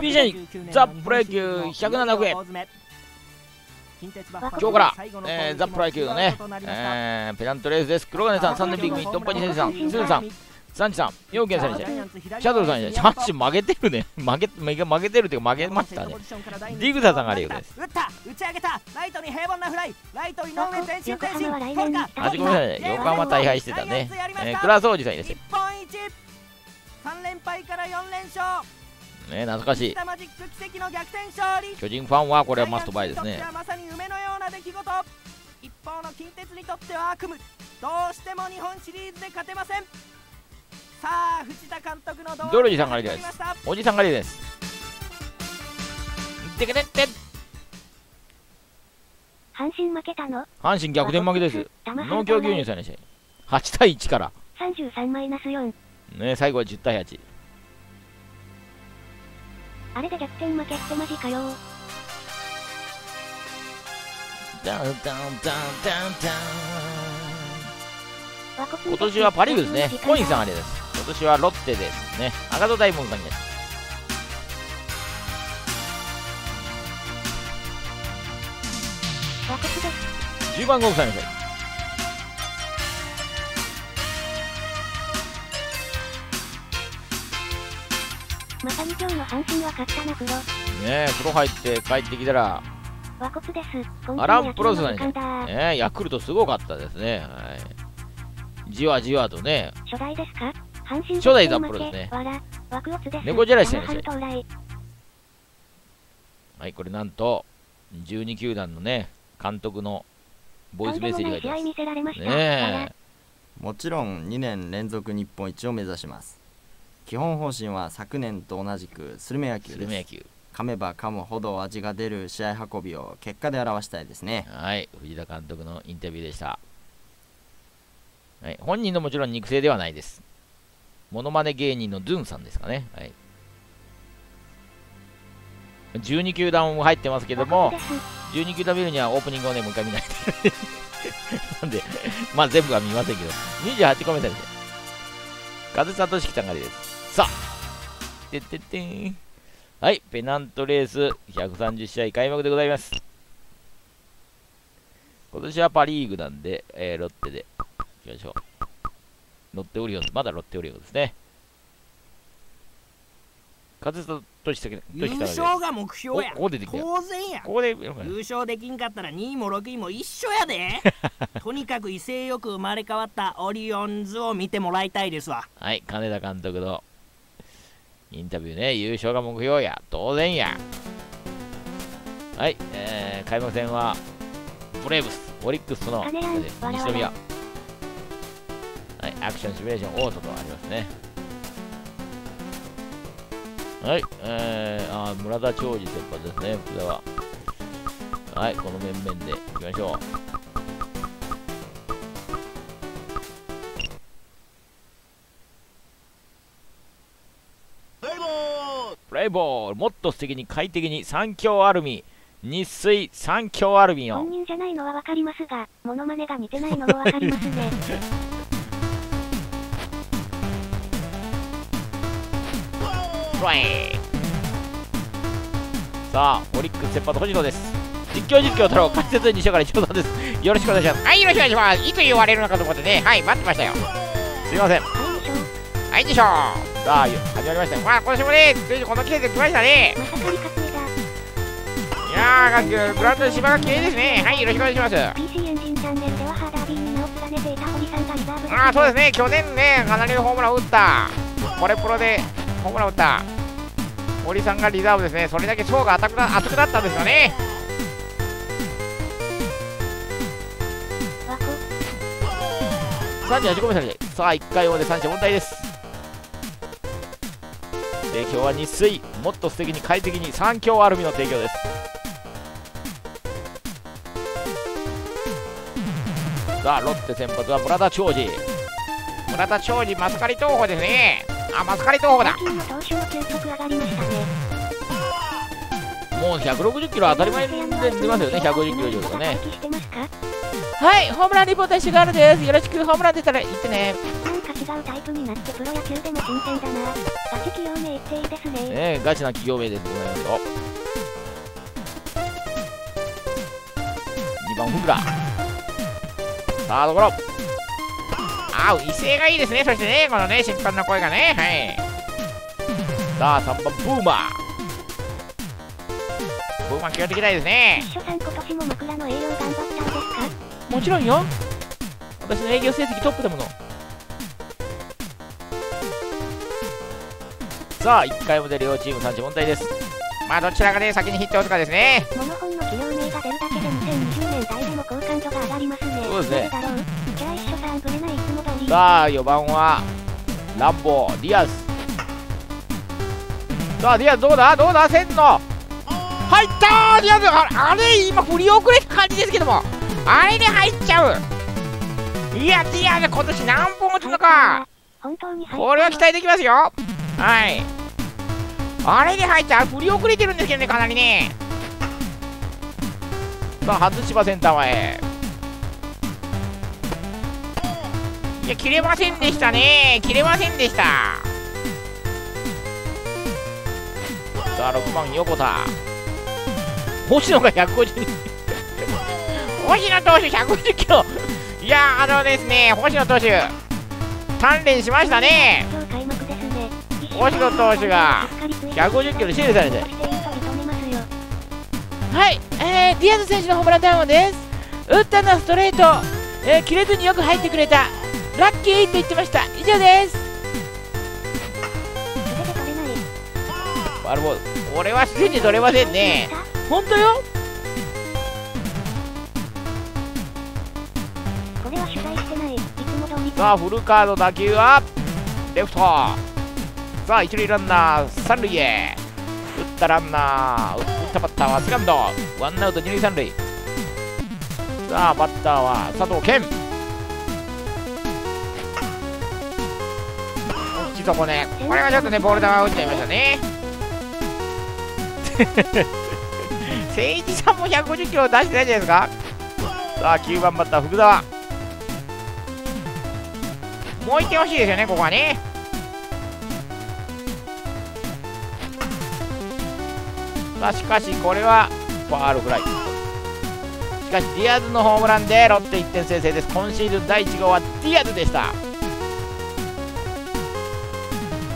B 社にザ・プロ野球107億円今日から、えー、ザ・プロ野球のね、えー、ペナントレースです黒金さん3年 B 組ドンパニ先生さんスーさんサンチさん、ヨーケンさんにしてシャドルさんにしてサンチ負けてるね。負け、負けてるっていうか負けましたね。ディグタさんがありがとうです。打った打ち上げたライトに平凡なフライライトにノー前進前進取るかあ、ごめんなさい。横浜大敗してたね。えー、クラス王子さんにです。1本1 3連敗から4連勝ね懐かしい。巨人ファンはこれはマストバイですね。まさに夢のような出来事。一方の近鉄にとっては悪夢。どうしても日本シリーズで勝てません。さあ藤田監督のドロジーさんがりです。おじさんがりです。てけてって阪神負けたの？阪神逆転負けです。農協牛乳さんにして8対1から。33マイナス4ね最後は10対8あれで逆転負けってマジかよ。ダウンダウンダウンダウンダウン今年はパ・リーグですね。コインさんあれです。今年はロッテですね。赤戸大門さんです。10番ご夫妻まさに今日の阪神は勝ったな、プロ。ねえ、風呂入って帰ってきたら、和骨です。アランプロスだね。ねヤクルトすごかったですね。はい。じわじわとね。初代ですか？阪神初代ザップロですね。猫じゃらしじゃないですか。はい、これなんと、12球団のね、監督のボイスメッセージが出ます。ねもちろん2年連続日本一を目指します。基本方針は昨年と同じくスルメ野球です。野球。噛めば噛むほど味が出る試合運びを結果で表したいですね。はい。藤田監督のインタビューでした、はい、本人のもちろん肉声ではないです。モノマネ芸人のドゥンさんですかね。はい。12球団も入ってますけども12球団見るにはオープニングをねもう一回見ない なんでまあ全部は見ませんけど。28コメントで風里式さんがですさあ、てってってん。はい、ペナントレース130試合開幕でございます。今年はパ・リーグなんで、えー、ロッテで、いきましょう。ロッテオリオンズ、まだロッテオリオンズですね。風ととしさ優勝が目標やここ出てきた当然やここで優勝できんかったら2位も6位も一緒やで とにかく威勢よく生まれ変わったオリオンズを見てもらいたいですわはい金田監督のインタビューね、優勝が目標や。当然や。はい、えー、開幕戦は、ブレーブス、オリックスとの、西宮。はい、アクションシミュレーション、オートとありますね。はい、えー、あ村田長治先発ですね、福田は。はい、この面々でいきましょう。レイボール。もっと素敵に快適に三強アルミ。日水三強アルミを。本人じゃないのはわかりますがモノマネが似てないのもわかりますね。さあオリックス先発星野です。実況実況太郎解説西岡一郎さんです。よろしくお願いします。はいよろしくお願いします。いつ言われるのかと思ってね。はい待ってましたよ。すいません。はいでしょうさあ始まりました。まあ今年もねついにこの季節来ましたね。いやーグラウンドで芝が綺麗ですね。はいよろしくお願いします。ああそうですね。去年ねかなりのホームランを打った。これプロでホームランを打った。堀さんがリザーブですね。それだけ層が熱くな熱くなったんですよね。38個目さあ1回まで三者問題です提供は日水。もっと素敵に快適に三強アルミの提供です。さあロッテ先発は村田長治。村田長治マスカリ東宝ですね。あマスカリ東宝だ。もう160キロ当たり前で出ますよね。150キロ以上とかね。はいホームランリポーターシュガールです。よろしく。ホームラン出たら言ってね違うタイプになってプロ野球でも新鮮だなガチ企業名っていいですね。ねガチな企業名でございますよ。2番福田さあところ。あ威勢がいいですね。そしてねこのね審判の声がね。はい。さあ3番ブーマー。ブーマー決めていきたいですね。今年も枕の営業頑張ったんですか？もちろんよ。私の営業成績トップだものさあ1回もで両チーム3問題です。まあどちらがね先にヒット打つかですね。モノホンの企業名が出るだけで2020年代でも好感度が上がりますね。そうですね。なぜだろう？じゃあ一緒さんブレないいつも通りさあ4番はランボーディアスさあディアスどうだ？どうだ？せんの。入ったーディアスああれ今振り遅れた感じですけども。あれで入っちゃう。いやディアス今年何本打つのか。これは期待できますよはい。あれで入っちゃう振り遅れてるんですけどねかなりね。さあ初芝センター前。いや切れませんでしたね。切れませんでした。さあ6番横田。星野が150星野投手150キロ。いやあのですね星野投手鍛錬しましたね。ね星野投手が150キロシェルされて。はい、えー、ディアズ選手のホームランダウンです。打ったのはストレート、えー、切れずによく入ってくれた。ラッキーと言ってました。以上です。ファールボール俺は自然に取れませんね。本当よ。さあフルカード打球はレフトさあ一塁ランナー三塁へ。打ったランナー打ったバッターはセカンド。ワンアウト二塁三塁。さあバッターは佐藤健。大きいとこねこれはちょっとねボール球打っちゃいましたね。誠一さんも150キロ出してないじゃないですか。さあ9番バッター福澤。もう1点欲しいですよねここはねしかしこれはファールフライ。しかしディアズのホームランでロッテ1点先制です。今シーズン第1号はディアズでした。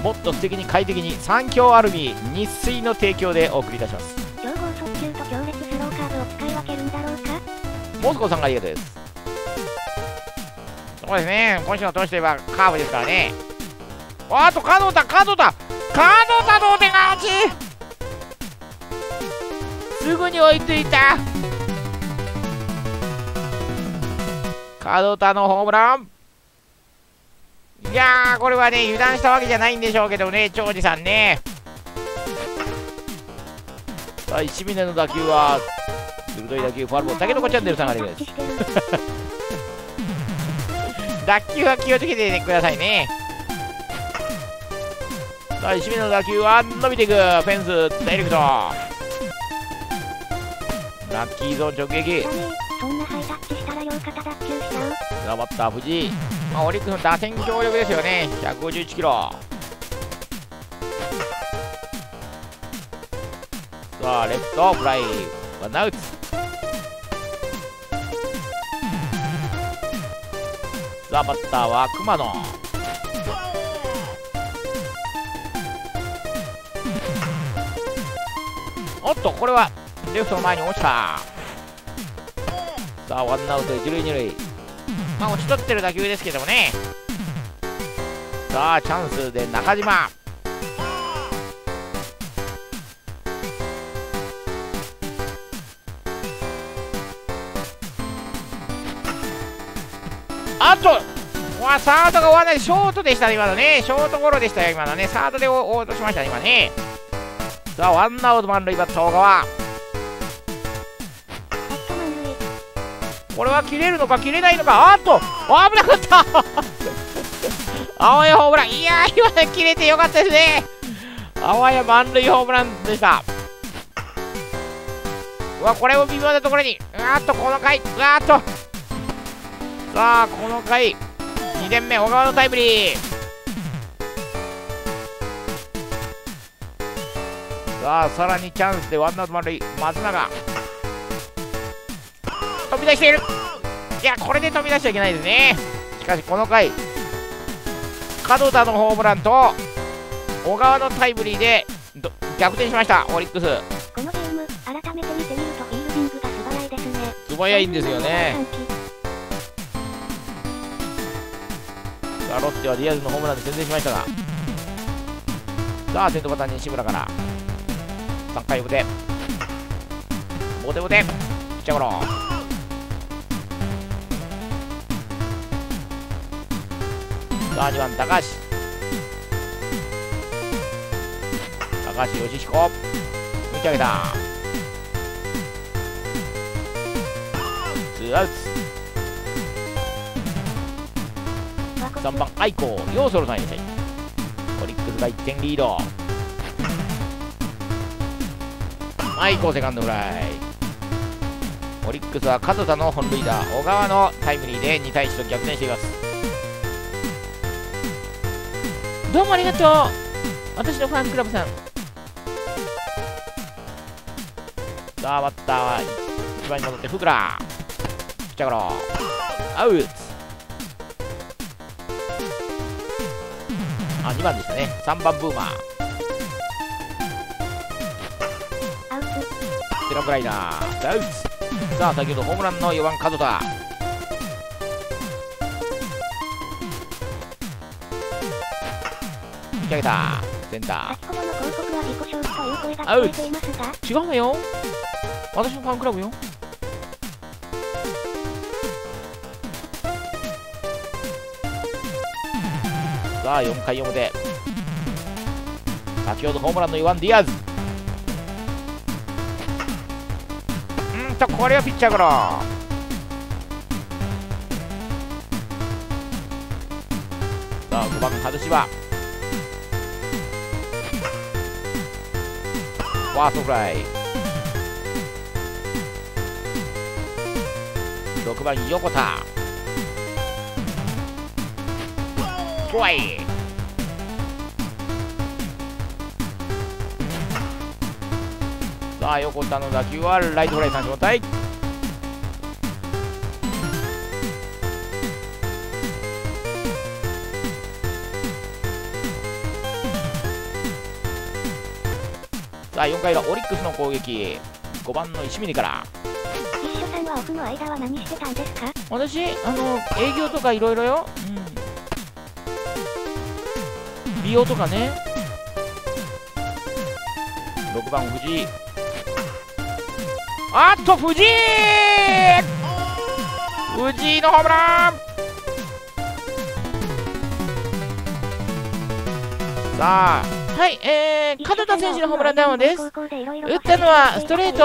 もっと素敵に快適に三強アルミ日水の提供でお送りいたします。強豪速球と強烈スローカーブを使い分けるんだろうか？モスコさんがありがとうです。そうですね。今週の投手といえばカーブですからね。あと角田角田角田同点アすぐに追いついた。角田のホームラン。いやーこれはね油断したわけじゃないんでしょうけどね長司さんね。さあ石峰の打球は鋭い打球ファウルボールだけどこっちは出るさんがありがとうです。打球は気をつけてくださいね。さあ石峰の打球は伸びていくフェンスダイレクトラッキーゾーン直撃。そんなハイタッチしたら両肩脱臼しちゃうさあバッター藤井、まあ、オリックスの打線強力ですよね。151キロ。さあレフトフライワンアウトさあバッターは熊野。おっとこれはレフトの前に落ちたさあワンアウト一塁二塁。まあ落ち取ってる打球ですけどもね。さあチャンスで中島。あとわサードが終わらない。ショートでしたね今のね。ショートゴロでしたよ今のね。サードでお落としましたね今ね。さあワンアウト満塁バッター小川これは切れるのか切れないのか。あっと危なかった。青いホームラン。いや今の切れてよかったですね。あわや満塁ホームランでした。うわこれも微妙なところに。うわっとこの回。うわっと。さあこの回。2点目小川のタイムリー。さあさらにチャンスでワンアウト満塁。松永。飛び出している。いやこれで飛び出しちゃいけないですね。しかしこの回門田のホームランと小川のタイムリーでど逆転しました。オリックス。このゲーム、改めて見てみるとフィールディングが素早いですね。素早いんですよね。さあロッテはディアズのホームランで先制しましたがさあ先頭バッターに西村から3回表。ボテボテ。ピッチャーゴロさあ2番高橋。高橋義彦。打ち上げた。ツーアウト。3番愛子要ソロさんいらっしゃいオリックスが1点リード。愛子セカンドフライ。オリックスは門田の本塁打。小川のタイムリーで2対1と逆転しています。どうもありがとう。私のファンクラブさん。さあバッターは1番に戻って福良ピッチャーゴロアウト。あ2番でしたね。3番ブーマー。アウト。セカンドライナー。アウト。さあ先ほどホームランの4番門田引き上げた。センタ先ほどの広告は自己紹介という声が聞こえていますが、ー違うのよ。私のファンクラブよ。さあ4回表。先ほどホームランの4番ディアーズ。うんとこれはピッチャーゴロ。さあ5番初芝ファーストフライ。6番横田。怖いさあ横田の打球はライトフライ三状態。さあ4回裏オリックスの攻撃。5番の石峰から。一緒さんはオフの間は何してたんですか？私あの営業とかいろいろよ、うん、美容とかね。6番藤井。あっと藤井!藤井のホームラン!さあはいえー、門田選手のホームランダウンです。打打ったのはストレート。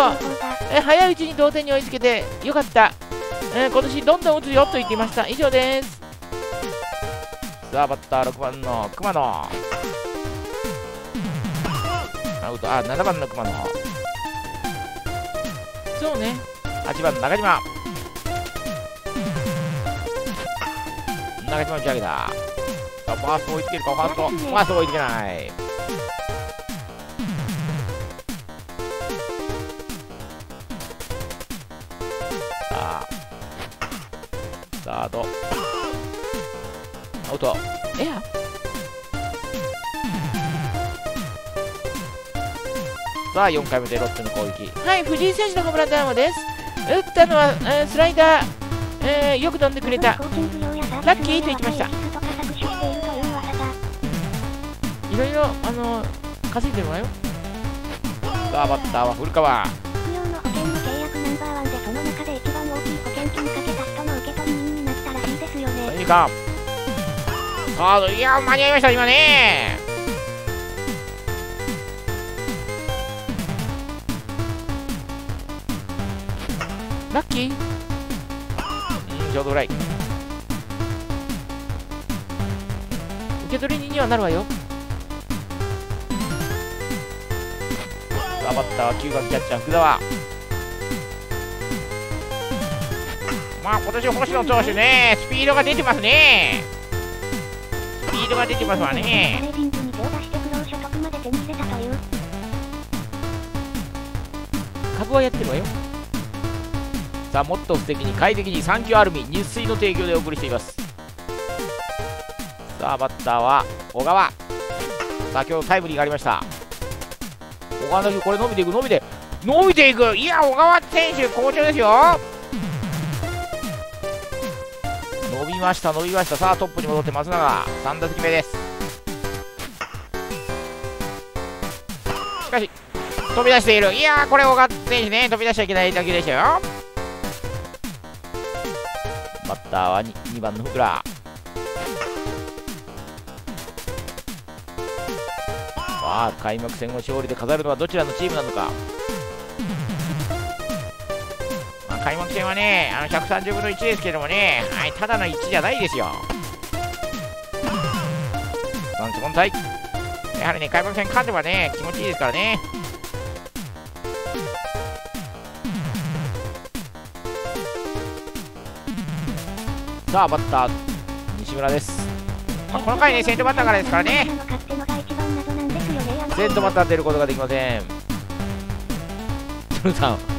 えー早いうちに同点に追いつけてよかった、えー今年どんどん打つよと言っていました。以上です。さあバッター6番の熊野。アウト。あ7番の熊野。そうね。8番中島。中島打ち上げたさあファースト追いつけるかファースト。ファースト追いつけないアウトエアさあ4回目でロッテの攻撃。はい藤井選手のホームランダウンです。打ったのは、えースライダー、えーよく飛んでくれた。ラッキーと言ってました。いろいろあの稼いでるわよ。さあバッターは古川。いいかカーいや間に合いました今ね。ラッキー。うんちょうどぐらい受け取り人にはなるわよ。さあバッターは9番キャッチャー福沢まあ今年星野投手ねスピードが出てますね。出てますわね。ージングに手を出して不労所得まで手に入れたという。株はやってるわよ。さあもっと素敵に快適にサンキューアルミ日水の提供でお送りしています。さあバッターは小川。先ほどタイムリーがありました。小川の打球これ伸びていく伸びて伸びていく。いや小川選手好調ですよました伸びました。さあトップに戻って松永。3打席目です。しかし飛び出している。いやこれ小川選手ね。飛び出しちゃいけない打球でしたよ。バッターは 2, 2番の福良。さあ開幕戦を勝利で飾るのはどちらのチームなのか、開幕戦はねあの130分の1ですけどもね、はい、ただの1じゃないですよ。なん問題やはりね開幕戦勝てばね気持ちいいですからね。さあバッター西村です、まあ、この回ね先頭バッターからですからね。先頭バッター出ることができません。トゥルさん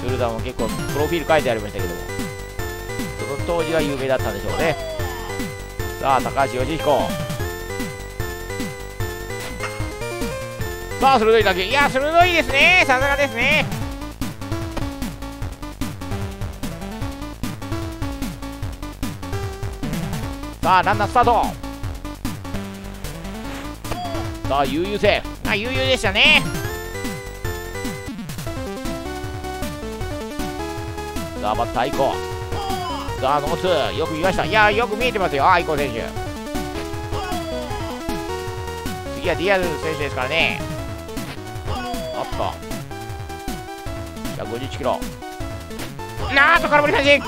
トゥルさんも結構プロフィール書いてありましたけども。その当時は有名だったんでしょうね。さあ高橋義彦。さあ鋭い打球。いや鋭いですね。さすがですね。さあランナースタート。さあ悠々性。あ悠々でしたね。さあバッター愛子さあノーツよく見ました。いやよく見えてますよ愛子選手。次はディアズ選手ですからね。おっと。151キロ。なんと空振り三振。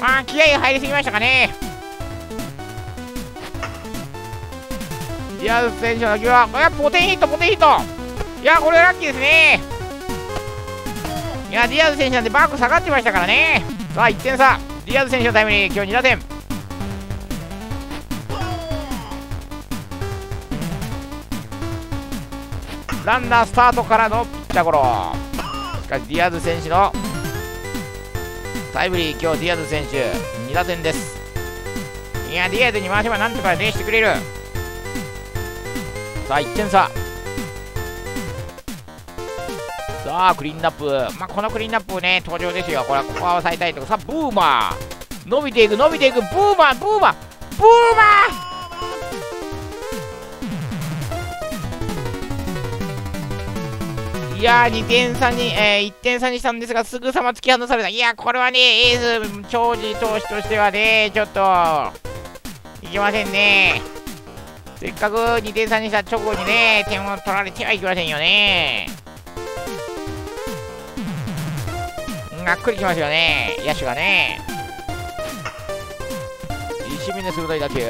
あー気合が入りすぎましたかね。ディアズ選手の打球は、いや、ポテンヒット、ポテンヒット。いや、これラッキーですね。いや、ディアズ選手なんでバック下がってましたからね。さあ、1点差。ディアズ選手のタイムリー、今日2打点。ランナースタートからのピッチャーゴロ。しかし、ディアズ選手のタイムリー、今日ディアズ選手、2打点です。いや、ディアズに回せばなんとかねしてくれる。さあ1点差さあクリーンナップ。まあこのクリーンナップね登場ですよ。これはここは抑えたいとこ。さあブーマー。伸びていく伸びていく。ブーマーブーマー。ブーマー。いやー2点差に、えー、1点差にしたんですがすぐさま突き放された。いやこれはねエース長寿投手としてはねちょっといけませんね。せっかく2点差にした直後にね、点を取られてはいけませんよね。がっくりきますよね、野手がね。石峰鋭い打球。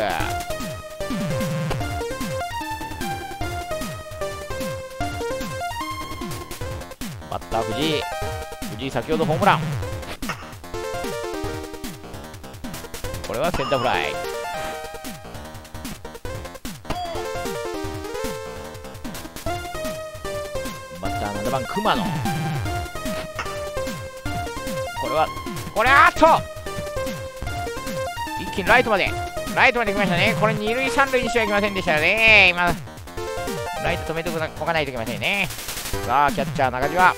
バッター藤井。藤井先ほどホームラン。これはセンターフライ。バッター7番熊野これはこれあっと!一気にライトまで。ライトまで来ましたね。これ二塁三塁にしてはいけませんでしたよね。今ライト止めておかないといけませんね。さあキャッチャー中島。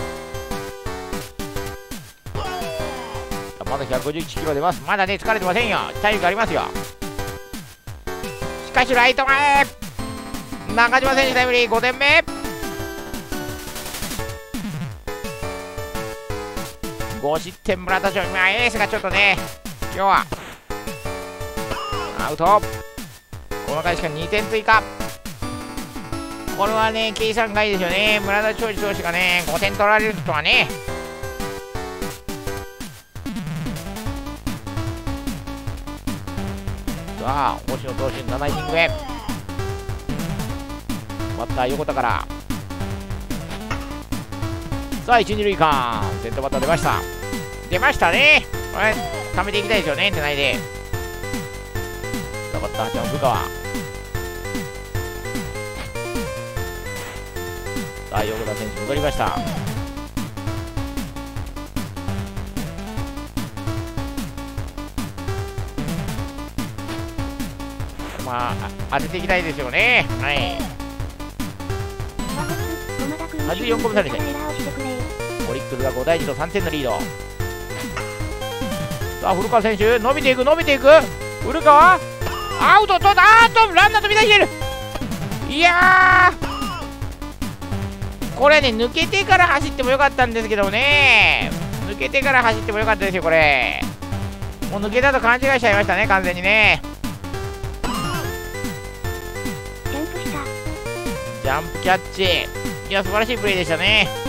まだ151キロ出ます。まだね疲れてませんよ。体力ありますよ。しかしライト前。中島選手タイムリー。5点目。5失点村田町今エースがちょっとね今日はアウト。この回しか2点追加。これはね計算外ですよね。村田長治投手がね5点取られるとはね。さあ星野投手7イニング目バッター横田から。さあ一二塁間。先頭バッター出ました。出ましたね。これ貯めていきたいですよね手内で。下がった8番古川。さあ横田選手戻りました。まあ当てていきたいですよね。はい。84個目されて。オリックスが5対2と3点のリード。さあ古川選手伸びていく伸びていく。古川アウト取った。あーっとランナー飛び出している。いやー。これね抜けてから走ってもよかったんですけどね。抜けてから走ってもよかったですよこれ。もう抜けたと勘違いしちゃいましたね完全にね。ジャンプした。ジャンプキャッチ。いや素晴らしいプレーでしたね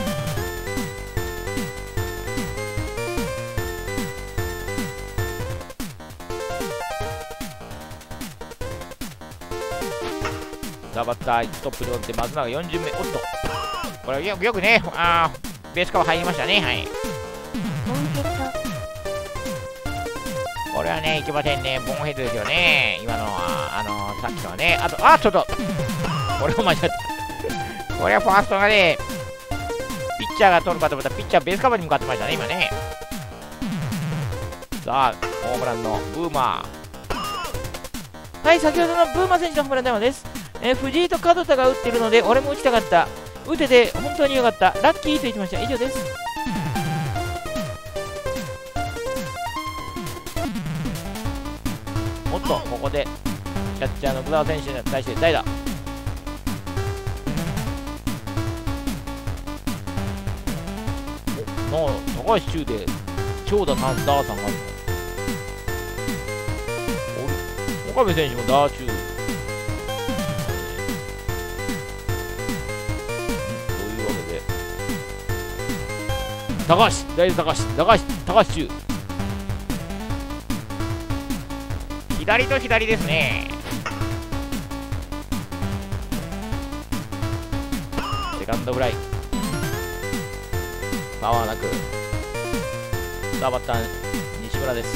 さあバッタートップにおって松永4巡目おっと。これよくよくねあーベースカバー入りましたね。はい。これはねいけませんね。ボンヘッドですよね。今のはあのさっきのね。あとあちょっと。これを間違った。これはファーストがねピッチャーが取るかと思ったらピッチャーベースカバーに向かってましたね今ね。さあホームランのブーマー。はい先ほどのブーマー選手のホームランダウンです、えー藤井と門田が打ってるので俺も打ちたかった。打てて本当に良かった。ラッキーと言ってました。以上です。おっとここでキャッチャーの福澤選手に対して代打。おの高橋中で長打ダーさんが。ある。岡部選手もダー中。とい高橋大高橋高橋高橋中。左と左ですね。セカンドフライ。パワーなく。さあバッター西村です。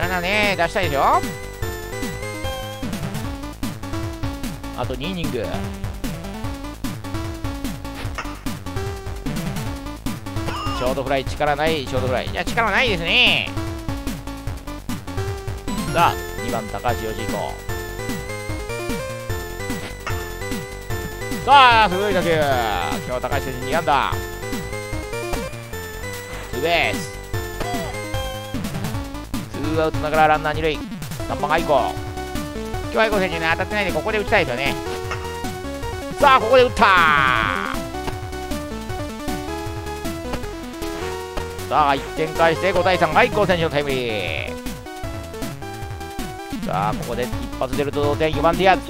7ね出したいでしょ？あと2イニング。ショートフライ力ないショートフライいや力ないですね。さあ2番高橋慶彦。さあすごい打球。今日高橋選手2安打ツーベース。ツーアウトながらランナー2塁。3番愛甲今日愛甲選手ね当たってないんでここで打ちたいですよね。さあここで打ったさあ1点返して5対3愛甲選手のタイムリー。さあここで一発出ると同点4番ディアズ。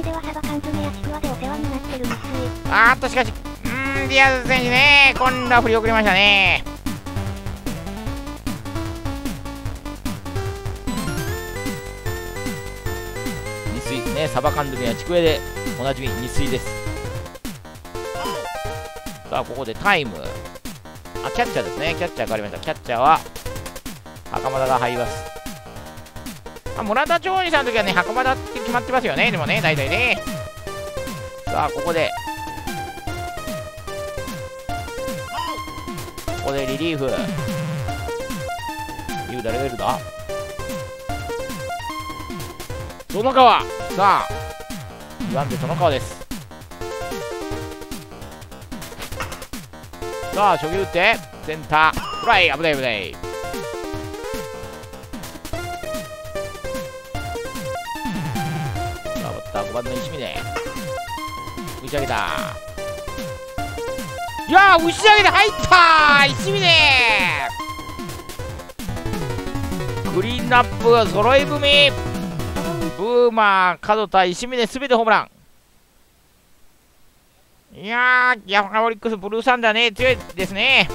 あーっとしかしうーんディアズ選手ね。今度は振り遅れましたね。日水ねサバ缶詰やちくわでおなじみ日水です。さあここでタイム。あキャッチャーですね。キャッチャー変わりました。キャッチャーは袴田が入ります。あ村田長司さんの時はね袴田って決まってますよね。でもね大体ね。さあここで。ここでリリーフ。リリーフ誰がいるだ？園川。さあ2番手園川です？さあ初球打ってセンターフライ危ない危ない。さあバッター5番の石峰打ち上げた。いや打ち上げて入った石峰クリーンアップが揃い踏み。ブーマー門田石峰すべてホームラン。いやーヤマオリックスブルーサンダーね強いですね。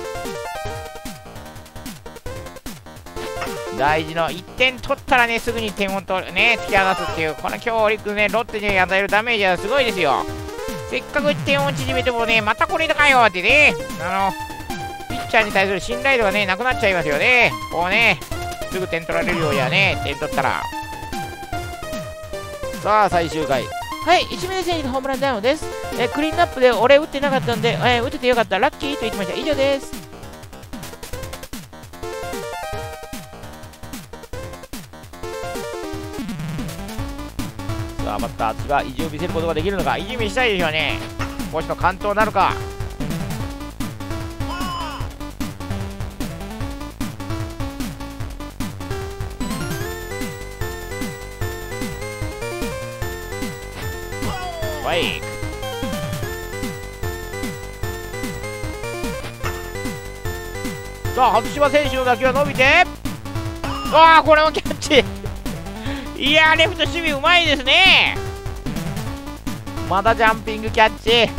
大事の1点取ったらねすぐに点を取るね突き放すっていうこの今日オリックスねロッテに与えるダメージはすごいですよ。せっかく点を縮めてもねまたこれだかよってねあのピッチャーに対する信頼度がねなくなっちゃいますよね。こうねすぐ点取られるようにはね点取ったら。さあ最終回。はい、1名選手のホームランダウンです、えークリーンアップで俺打ってなかったんで、えー打ててよかった。ラッキーと言ってました。以上です。さあバッター次は意地を見せることができるのか。意地見したいでしょうね星の完投なるか。ファイクさあ初島選手の打球は伸びてああこれもキャッチいやレフト守備うまいですねまだジャンピングキャッチ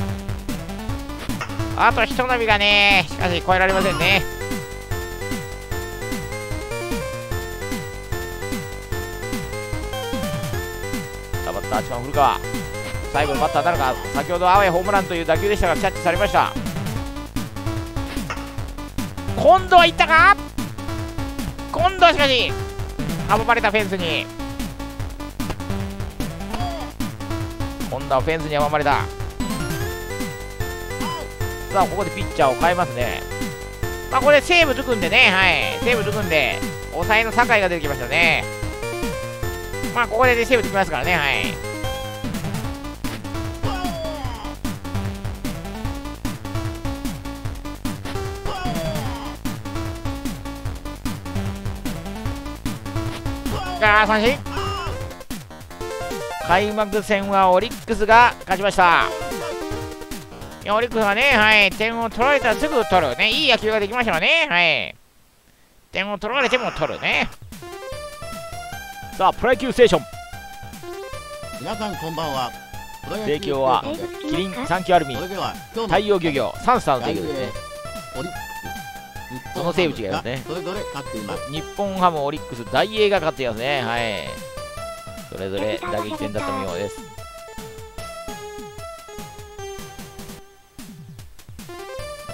あとひと伸びがねしかし超えられませんねさあバッター8番古川最後のバッター誰か先ほどアウェーホームランという打球でしたがキャッチされました。今度はいったか？今度はしかし阻まれたフェンスに。今度はフェンスに阻まれた。さあここでピッチャーを変えますね。まあこれセーブつくんでね。はい。セーブつくんで抑えの酒井が出てきましたね。まあここで、ね、セーブつきますからね。はい。あー三振。開幕戦はオリックスが勝ちました。いやオリックスはね、はい、点を取られたらすぐ取るね。いい野球ができましたよね。はい。点を取られても取るね。さあプロ野球ステーション。皆さんこんばんは。提供はキリンますかサン。キアルミ。太陽漁業サンスターの提供ですねそのセーブ違いますね。それぞれ勝っています日本ハムオリックス大英が勝っていますね。はい。それぞれ打撃戦だったようです。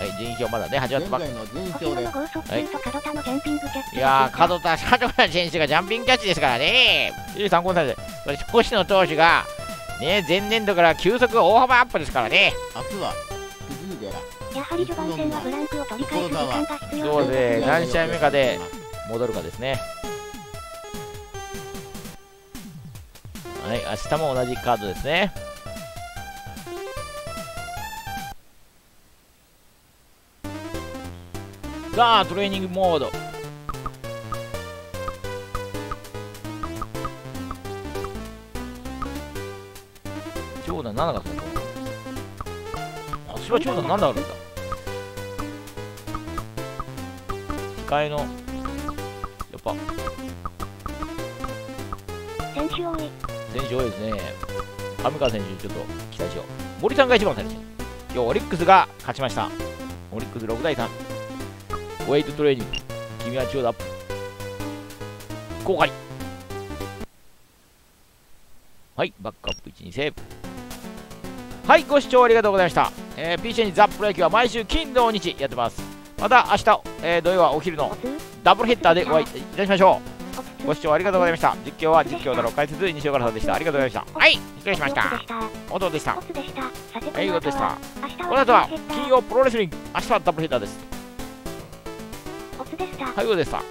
はい順位表まだね始まっい。やー、門田、門田選手がジャンピングキャッチですからね。23号さんで、そして星野投手が、ね、前年度から球速大幅アップですからね。明日はやはり序盤戦はブランクを取り返す時間が必要そうですねと何試合目かで戻るかですね。はい、明日も同じカードですね。さあ、トレーニングモード。長男7がったの足は長男7あるんだ。控えの、やっぱ、選手多い選手多いですね。上川選手、ちょっと期待しよう。森さんが一番最初。今日オリックスが勝ちました。オリックス6対3。ウェイトトレーニング。君は中だ。公開。はい、バックアップ1、2セーブ。はい、ご視聴ありがとうございました。えー、PCN ザ・プロ野球は毎週金土日やってます。また明日、えー土曜はお昼のダブルヘッダーでお会いいたしましょう。ご視聴ありがとうございました。実況は実況だろう解説西岡さんでした。ありがとうございました。はい、失礼しました。音でしたお。つでしたはい、音でした。この後は金曜プロレスリング。明日はダブルヘッダーです。おつでしたはい、音でした。